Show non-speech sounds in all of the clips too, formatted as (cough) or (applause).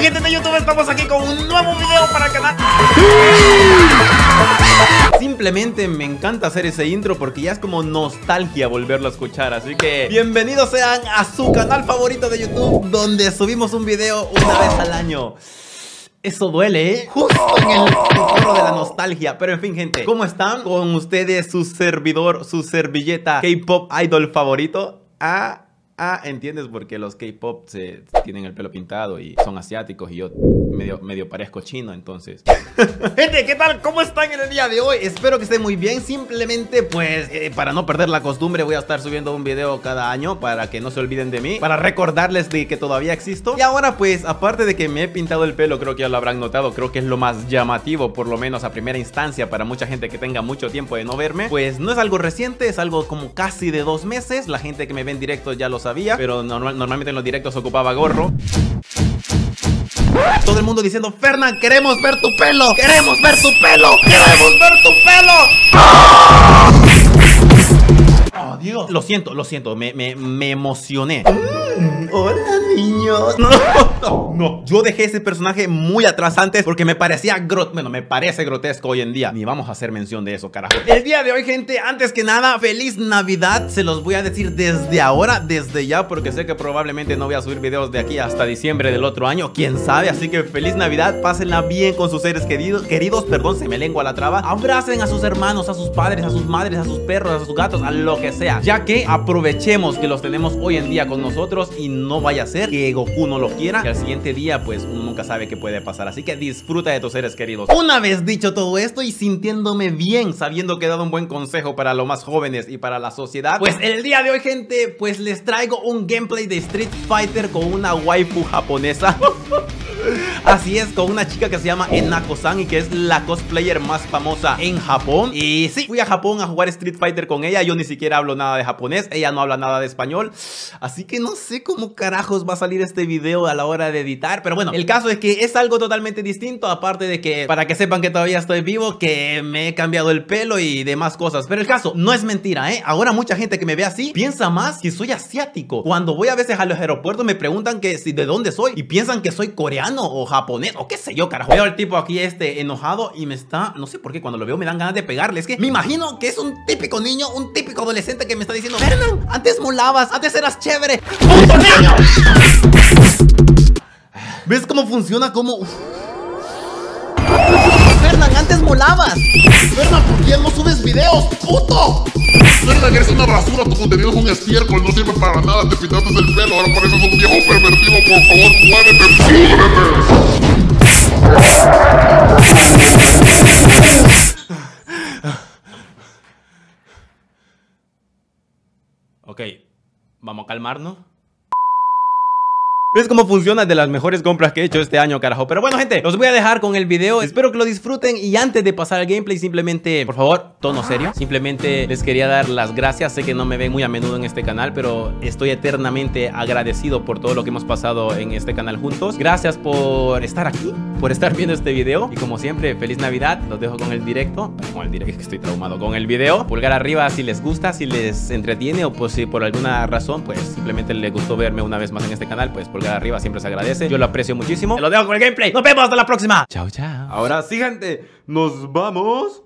gente de YouTube? Estamos aquí con un nuevo video para el canal Simplemente me encanta hacer ese intro porque ya es como nostalgia volverlo a escuchar Así que bienvenidos sean a su canal favorito de YouTube Donde subimos un video una vez al año eso duele, ¿eh? Justo en el de la nostalgia. Pero en fin, gente, ¿cómo están? Con ustedes su servidor, su servilleta K-pop idol favorito. Ah, Ah, entiendes porque los K-pop se tienen el pelo pintado y son asiáticos y yo medio, parezco chino, entonces. (laughs) Gente, ¿qué tal? ¿Cómo están en el día de hoy? Espero que estén muy bien. Simplemente, pues, eh, para no perder la costumbre, voy a estar subiendo un video cada año para que no se olviden de mí, para recordarles de que todavía existo. Y ahora, pues, aparte de que me he pintado el pelo, creo que ya lo habrán notado, creo que es lo más llamativo, por lo menos a primera instancia, para mucha gente que tenga mucho tiempo de no verme. Pues no es algo reciente, es algo como casi de dos meses. La gente que me ve en directo ya lo sabía, pero normalmente en los directos ocupaba gorro. Todo el mundo diciendo, Fernán, queremos ver tu pelo, queremos ver tu pelo, queremos ver tu pelo. Oh, Dios. Lo siento, lo siento, me, me, emocioné. Mm, hola, niños. No, no, (laughs) no. Yo dejé ese personaje muy atrás antes porque me parecía grotesco. Bueno, me parece grotesco hoy en día. Ni vamos a hacer mención de eso, carajo. El día de hoy, gente, antes que nada, feliz Navidad. Se los voy a decir desde ahora, desde ya, porque sé que probablemente no voy a subir videos de aquí hasta diciembre del otro año. Quién sabe. Así que feliz Navidad. Pásenla bien con sus seres queridos. Queridos, perdón, se me lengua la traba. Abracen a sus hermanos, a sus padres, a sus madres, a sus perros, a sus gatos, a lo que sea, ya que aprovechemos que los tenemos hoy en día con nosotros y no vaya a ser que Goku no lo quiera, que al siguiente día pues uno nunca sabe qué puede pasar, así que disfruta de tus seres queridos. Una vez dicho todo esto y sintiéndome bien, sabiendo que he dado un buen consejo para los más jóvenes y para la sociedad, pues el día de hoy gente, pues les traigo un gameplay de Street Fighter con una waifu japonesa. (laughs) Así es, con una chica que se llama Enako-san y que es la cosplayer más famosa en Japón. Y sí, fui a Japón a jugar Street Fighter con ella. Yo ni siquiera hablo nada de japonés, ella no habla nada de español. Así que no sé cómo carajos va a salir este video a la hora de editar. Pero bueno, el caso es que es algo totalmente distinto. Aparte de que, para que sepan que todavía estoy vivo, que me he cambiado el pelo y demás cosas. Pero el caso no es mentira, ¿eh? Ahora mucha gente que me ve así piensa más que soy asiático. Cuando voy a veces a los aeropuertos me preguntan que si de dónde soy y piensan que soy coreano o japonés o qué sé yo, carajo. Veo al tipo aquí este enojado y me está, no sé por qué, cuando lo veo me dan ganas de pegarle. Es que me imagino que es un típico niño, un típico adolescente que me está diciendo, Fernán, antes molabas, antes eras chévere. ¡Puto niño! ¿Ves cómo funciona? ¿Cómo...? Antes molabas. Fernán, ¿por qué no subes videos, puto? Fernán, eres una basura, tu contenido es un estiércol, no sirve para nada, te pintaste el pelo, ahora pareces un viejo pervertido, por favor, muévete, Ok, vamos a calmarnos. ¿Ves cómo funciona? De las mejores compras que he hecho este año, carajo. Pero bueno, gente, los voy a dejar con el video. Espero que lo disfruten. Y antes de pasar al gameplay, simplemente, por favor, tono serio. Simplemente les quería dar las gracias. Sé que no me ven muy a menudo en este canal, pero estoy eternamente agradecido por todo lo que hemos pasado en este canal juntos. Gracias por estar aquí, por estar viendo este video. Y como siempre, feliz Navidad. Los dejo con el directo. Con el directo, que estoy traumado. Con el video. Pulgar arriba si les gusta, si les entretiene o pues si por alguna razón, pues simplemente les gustó verme una vez más en este canal, pues pulgar arriba siempre se agradece. Yo lo aprecio muchísimo. Te lo dejo con el gameplay. Nos vemos hasta la próxima. Chao, chao. Ahora sí, gente. Nos vamos.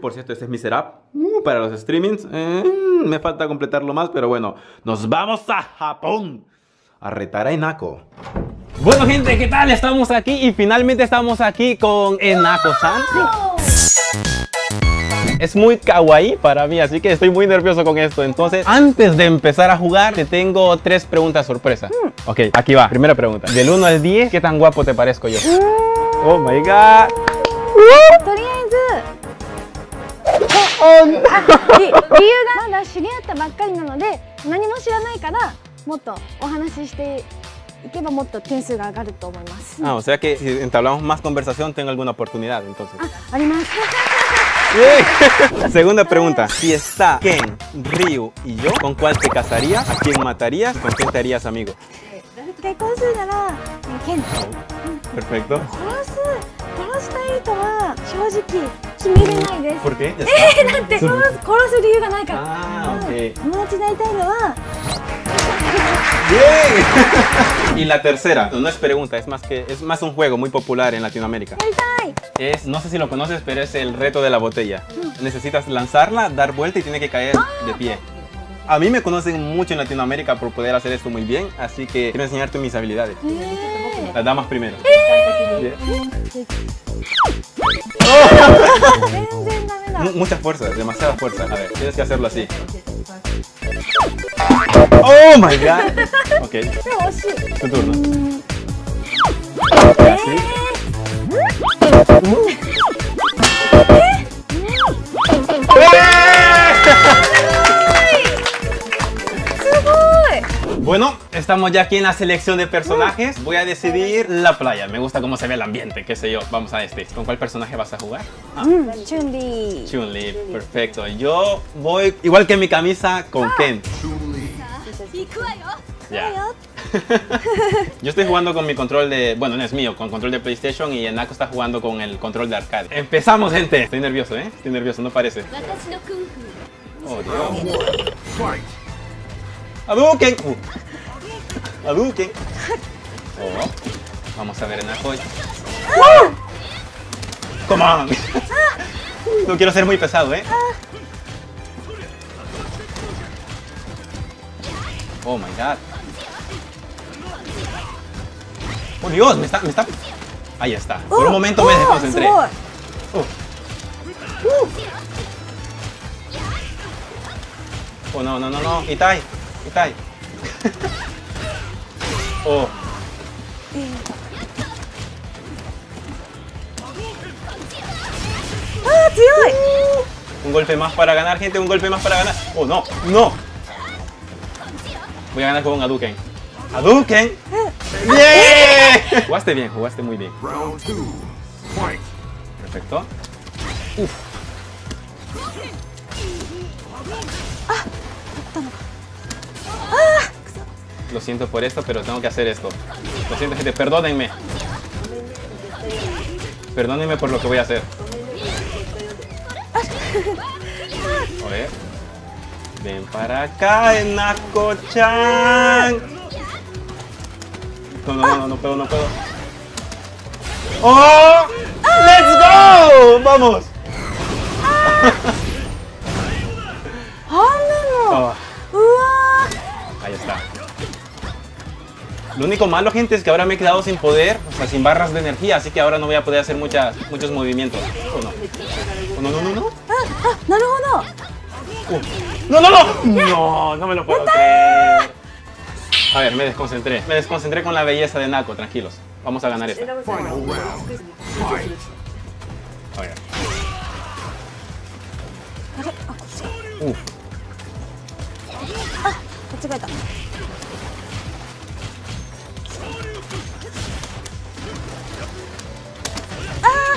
Por cierto, este es mi setup uh, para los streamings. Eh, me falta completarlo más, pero bueno. Nos vamos a Japón. A retar a Enako. Bueno, gente, ¿qué tal? Estamos aquí y finalmente estamos aquí con Enako-san. Es muy kawaii para mí, así que estoy muy nervioso con esto. Entonces, antes de empezar a jugar, te tengo tres preguntas sorpresa. Mm. Ok, aquí va. Primera pregunta. Del 1 al 10, ¿qué tan guapo te parezco yo? Mm. Oh my god. とりあえず理由がまだ知り合ったばっかりなので何も知らないからもっとお話ししていけばもっと点数が上がると思います。Ah, o sea que si entablamos más conversación tengo alguna oportunidad entonces. あ、あります。 (laughs) Segunda pregunta. Si está Ken, Ryu y yo, ¿con cuál te casarías? ¿A quién matarías? ¿Con quién te harías amigo? Perfecto. ¿Por qué? (laughs) Ah. ¡Bien! y la tercera, no es pregunta, es más que es más un juego muy popular en Latinoamérica. Es, no sé si lo conoces, pero es el reto de la botella. Necesitas lanzarla, dar vuelta y tiene que caer de pie. A mí me conocen mucho en Latinoamérica por poder hacer esto muy bien, así que quiero enseñarte mis habilidades. Las damas primero. Oh. (laughs) (laughs) Muchas fuerzas, demasiadas fuerzas. A ver, tienes que hacerlo así. Oh my (laughs) god! Ok. Tu turno. Eh. Bueno, estamos ya aquí en la selección de personajes. Voy a decidir la playa. Me gusta cómo se ve el ambiente, qué sé yo. Vamos a este. ¿Con cuál personaje vas a jugar? Ah. Chun-Li. Chun-Li, perfecto. Yo voy, igual que mi camisa, con Ken. Ya. (laughs) Yo estoy jugando con mi control de... Bueno, no es mío, con control de PlayStation y Enako está jugando con el control de arcade. ¡Empezamos, gente! Estoy nervioso, ¿eh? Estoy nervioso, no parece. Oh, Dios. Hadouken. Uh. Oh. Vamos a ver en el hoy. No quiero ser muy pesado, ¿eh? Oh my god. ¡Oh Dios! Me está. Me está... Ahí está. Por un momento me desconcentré. Oh. oh no, no, no, no. Itai. Itai. oh. ¡Ah, 強い Un golpe más para ganar, gente. Un golpe más para ganar. Oh no, no. Voy a ganar con un Hadouken. ¡Hadouken! ¡Bien! Jugaste bien, jugaste muy bien. Round two. Fight. Perfecto. Uf. Lo siento por esto, pero tengo que hacer esto. Lo siento, gente, perdónenme. Perdónenme por lo que voy a hacer. A ver. Ven para acá, Enako-chan. No, no, no, no, no puedo, no puedo. ¡Oh! ¡Let's go! ¡Vamos! Lo único malo, gente, es que ahora me he quedado sin poder, o sea, sin barras de energía, así que ahora no voy a poder hacer muchas, muchos movimientos. ¿O no? ¿O no, no, no, no? Ah, ah, no, no, no. Uh. No, no, no. No, no me lo puedo creer. A ver, me desconcentré. Me desconcentré con la belleza de Nako, tranquilos. Vamos a ganar esta. A ver. Uh.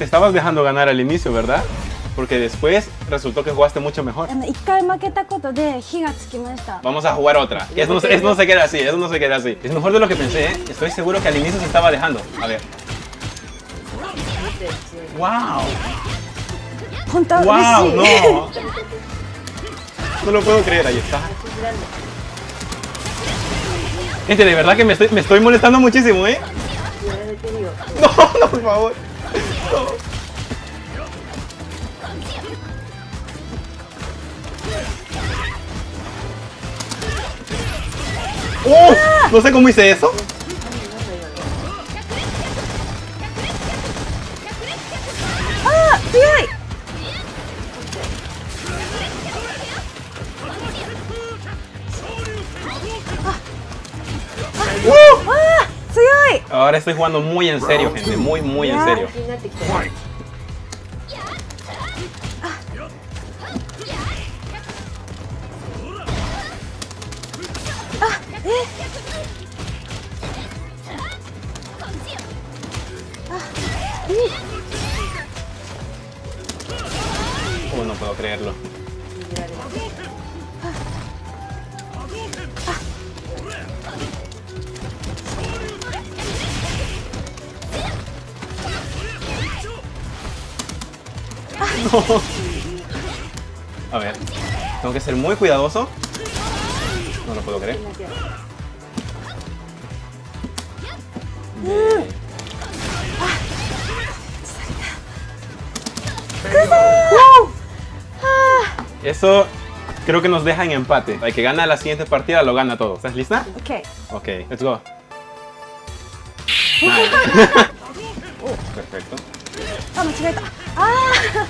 Te estabas dejando ganar al inicio, ¿verdad? Porque después resultó que jugaste mucho mejor. Vamos a jugar otra. Eso no, se queda así, eso no se queda así. Es mejor de lo que pensé, ¿eh? Estoy seguro que al inicio se estaba dejando. A ver. ¡Wow! ¡Wow! ¡No! (laughs) No lo puedo creer, ahí está. Gente, de verdad que me estoy, me estoy molestando muchísimo, ¿eh? (laughs) No, no, por favor. ¡Oh! No sé cómo hice eso. Estoy jugando muy en serio, gente. Muy, muy en serio. Fight. Oh, no puedo creerlo. No. A ver, tengo que ser muy cuidadoso. No lo puedo creer. Eso creo que nos deja en empate. El que gana la siguiente partida lo gana todo. ¿Estás lista? Ok. Ok, let's go. (laughs) (laughs) Perfecto. Ah,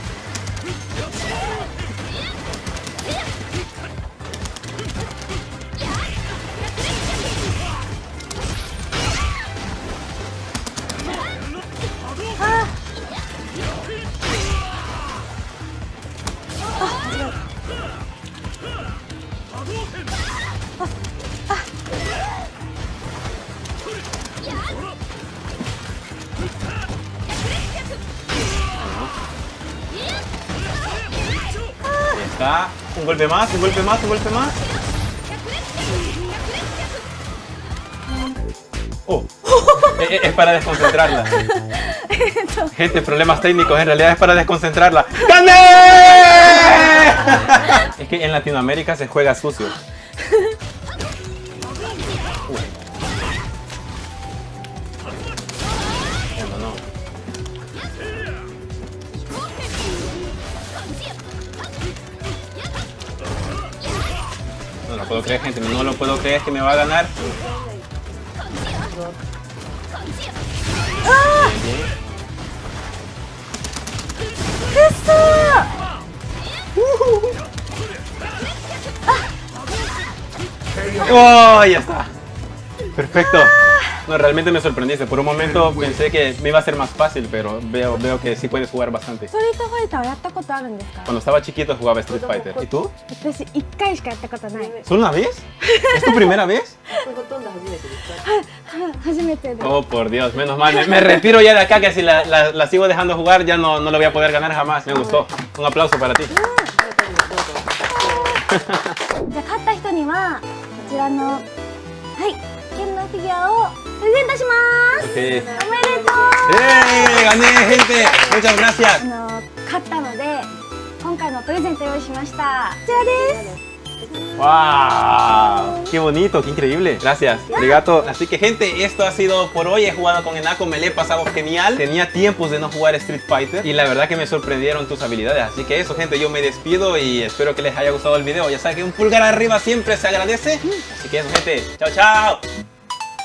Un golpe más, un golpe más, un golpe más. Oh. (laughs) es, para desconcentrarla. Gente, problemas técnicos. En realidad es para desconcentrarla. (laughs) ¡Gané! es que en Latinoamérica se juega sucio. puedo creer, gente. No lo puedo creer que me va a ganar. ¡Ah! Uh ¡Oh! Ya está. Perfecto. No, realmente me sorprendiste. Por un momento pensé que me iba a ser más fácil, pero veo, veo que sí puedes jugar bastante. ストリートファイターはやったことあるんですか Cuando estaba chiquito jugaba Street Fighter. ¿Y tú? 私1回しかやったことない ¿Solo una vez? ¿Es tu primera vez? (laughs) は初めてで Oh, por Dios, menos mal. Me, me retiro ya de acá, que si la, la- la sigo dejando jugar ya no, no lo voy a poder ganar jamás. Me gustó. Un aplauso para ti. (laughs) じゃあ勝った人にはこちらのはい剣のフィギュアを プレゼントします Ok. おめでとう ¡Eh! ¡Gané, gente! Muchas gracias. あの勝ったので今回のプレゼント用意しましたこちらです ¡Wow! ¡Qué bonito! ¡Qué increíble! Gracias, Arigato. Así que, gente, esto ha sido por hoy. He jugado con Enako, me le he pasado genial. Tenía tiempos de no jugar Street Fighter y la verdad que me sorprendieron tus habilidades. Así que eso, gente, yo me despido y espero que les haya gustado el video. Ya saben que un pulgar arriba siempre se agradece. Así que eso, gente. ¡Chao, chao!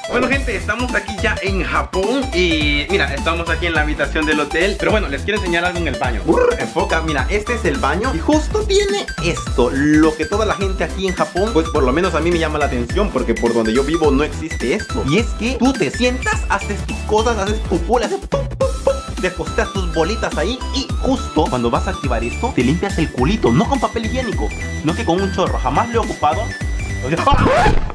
Bueno gente, estamos aquí ya en Japón y mira, estamos aquí en la habitación del hotel Pero bueno, les quiero enseñar algo en el baño. Brr, Enfoca, mira, este es el baño y justo tiene esto Lo que toda la gente aquí en Japón, pues por lo menos a mí me llama la atención Porque por donde yo vivo no existe esto. Y es que tú te sientas, haces tus cosas, haces pupú, le haces pum, pum, pum Depositas tus bolitas ahí y justo cuando vas a activar esto Te limpias el culito, no con papel higiénico Sino que con un chorro, jamás lo he ocupado (laughs)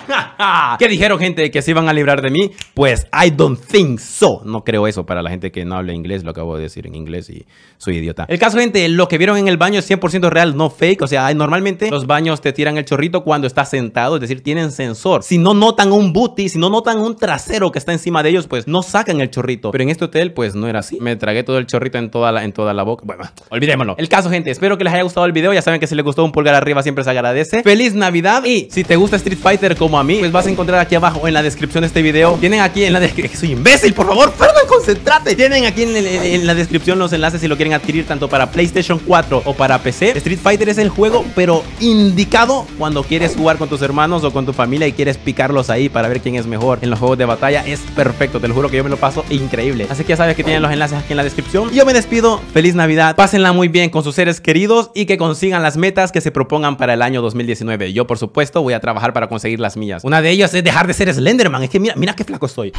(laughs) ¿Qué dijeron, gente? ¿Que se iban a librar de mí? Pues I don't think so. No creo eso para la gente que no habla inglés. Lo acabo de decir en inglés y soy idiota. El caso, gente, lo que vieron en el baño es 100% real, no fake. O sea, normalmente los baños te tiran el chorrito cuando estás sentado. Es decir, tienen sensor. Si no notan un booty, si no notan un trasero que está encima de ellos, pues no sacan el chorrito. Pero en este hotel, pues no era así. Me tragué todo el chorrito en toda la, en toda la boca. Bueno, olvidémoslo. El caso, gente, espero que les haya gustado el video. Ya saben que si les gustó un pulgar arriba siempre se agradece. Feliz Navidad. Y si te gusta Street Fighter como a mí, pues vas a encontrar aquí abajo en la descripción de este video. Tienen aquí en la descripción. (laughs) Soy imbécil, por favor, Fernando, concentrate. Tienen aquí en, la descripción los enlaces si lo quieren adquirir tanto para PlayStation 4 o para PC. Street Fighter es el juego, pero indicado cuando quieres jugar con tus hermanos o con tu familia y quieres picarlos ahí para ver quién es mejor en los juegos de batalla. Es perfecto, te lo juro que yo me lo paso increíble. Así que ya sabes que tienen los enlaces aquí en la descripción. Yo me despido. Feliz Navidad. Pásenla muy bien con sus seres queridos y que consigan las metas que se propongan para el año 2019. Yo, por supuesto, voy a trabajar para conseguir las Una de ellas es dejar de ser Slenderman. Es que mira, mira qué flaco estoy.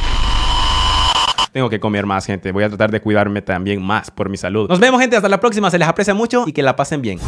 Tengo que comer más, gente. Voy a tratar de cuidarme también más por mi salud. Nos vemos, gente. Hasta la próxima. Se les aprecia mucho y que la pasen bien.